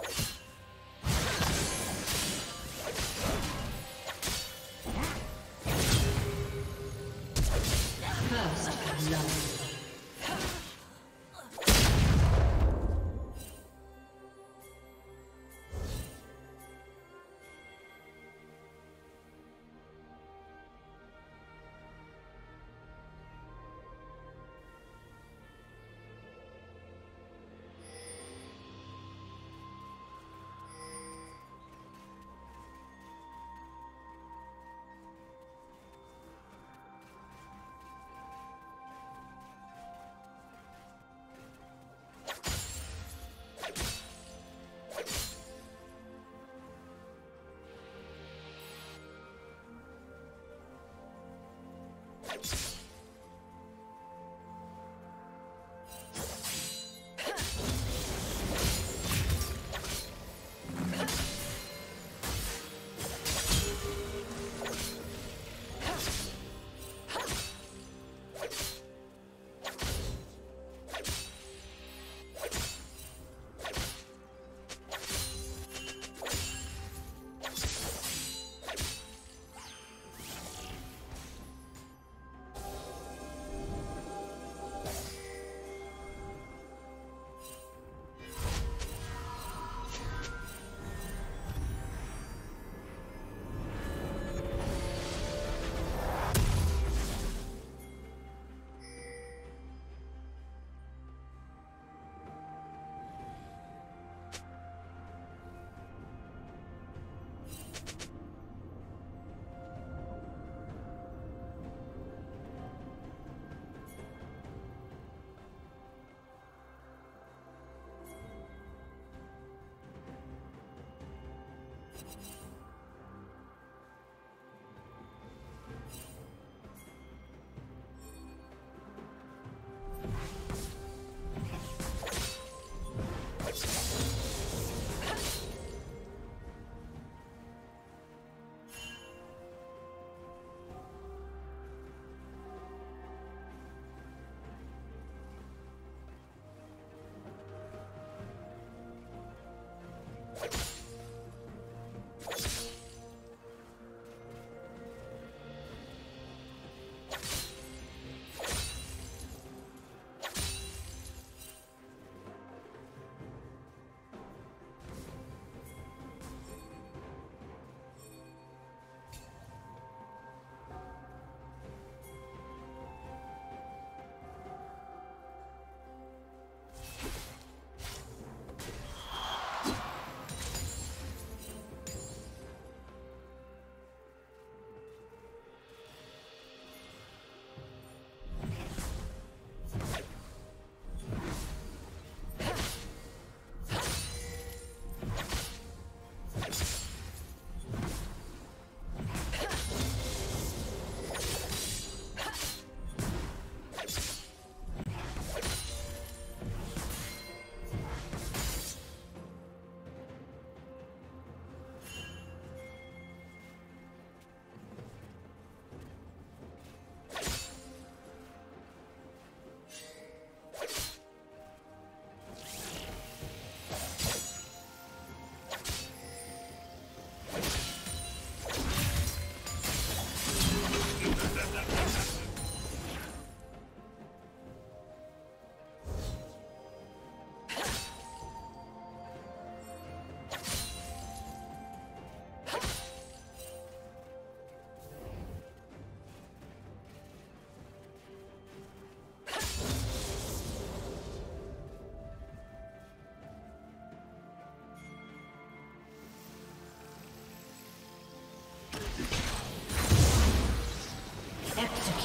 you you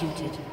Executed.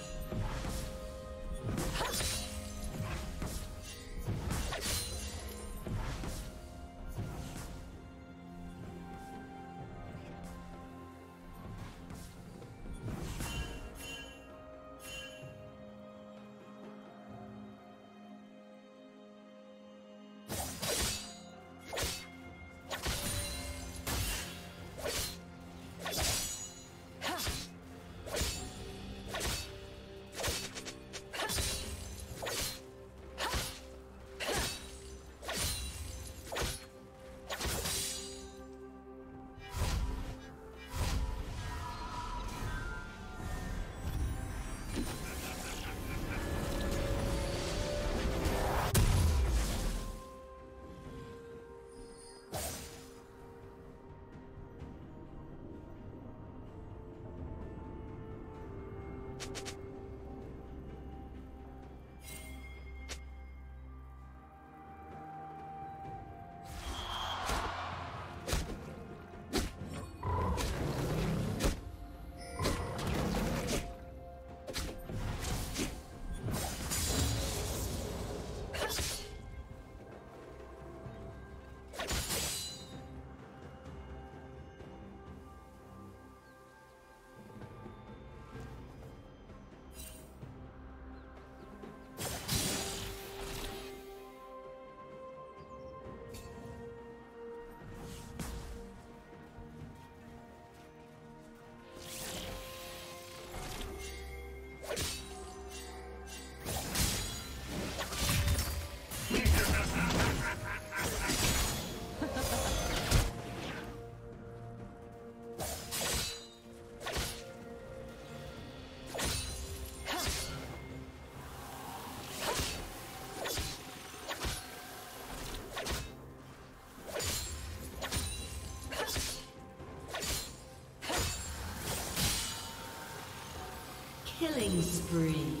Killing spree.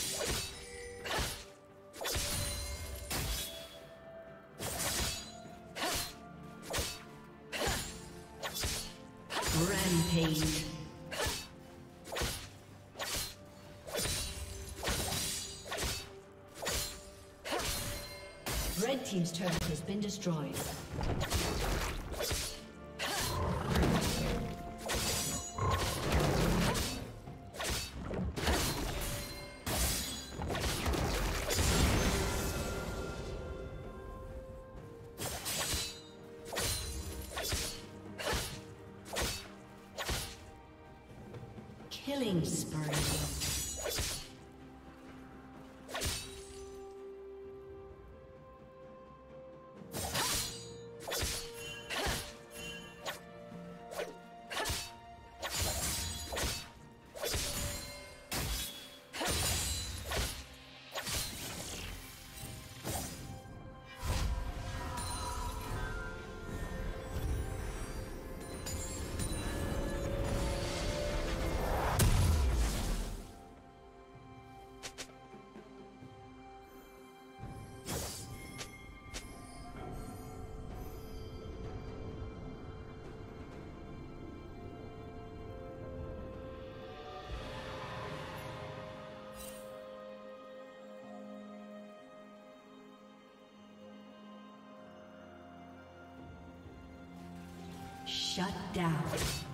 Killing spree. Shut down.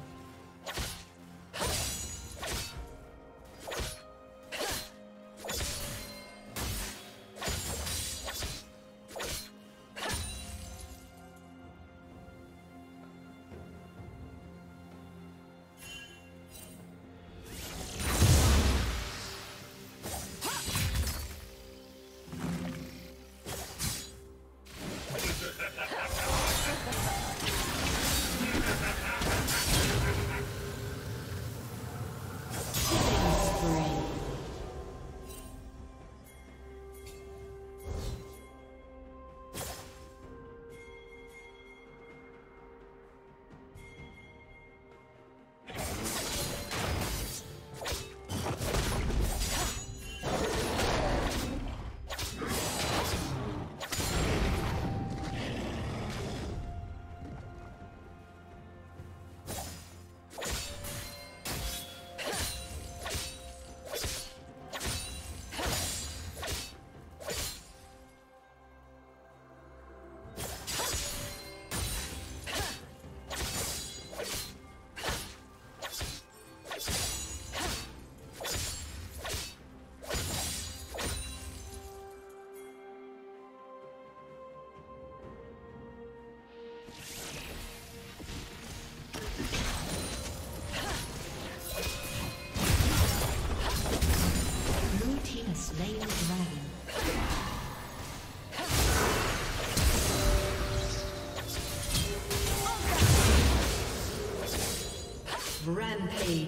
Rampage.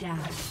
down.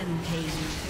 Rampage.